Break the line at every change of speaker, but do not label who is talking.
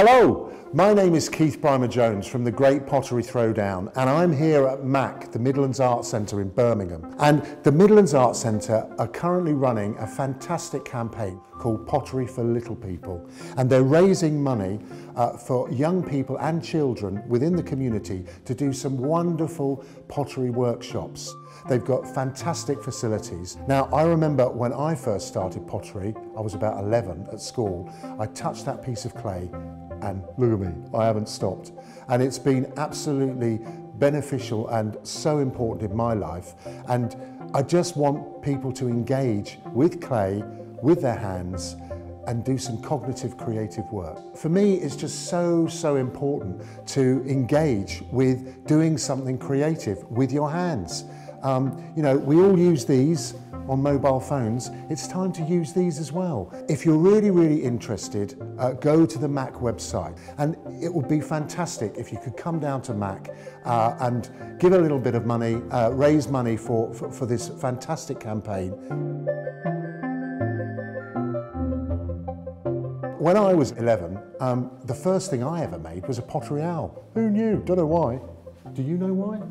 Hello, my name is Keith Brymer Jones from the Great Pottery Throwdown and I'm here at MAC, the Midlands Arts Centre in Birmingham. And the Midlands Arts Centre are currently running a fantastic campaign called Pottery for Little People and they're raising money uh, for young people and children within the community to do some wonderful pottery workshops. They've got fantastic facilities. Now, I remember when I first started pottery, I was about 11 at school, I touched that piece of clay and look at me, I haven't stopped. And it's been absolutely beneficial and so important in my life. And I just want people to engage with clay, with their hands, and do some cognitive creative work. For me, it's just so, so important to engage with doing something creative with your hands. Um, you know, we all use these on mobile phones, it's time to use these as well. If you're really, really interested, uh, go to the MAC website and it would be fantastic if you could come down to MAC uh, and give a little bit of money, uh, raise money for, for, for this fantastic campaign. When I was 11, um, the first thing I ever made was a pottery owl. Who knew? Don't know why. Do you know why?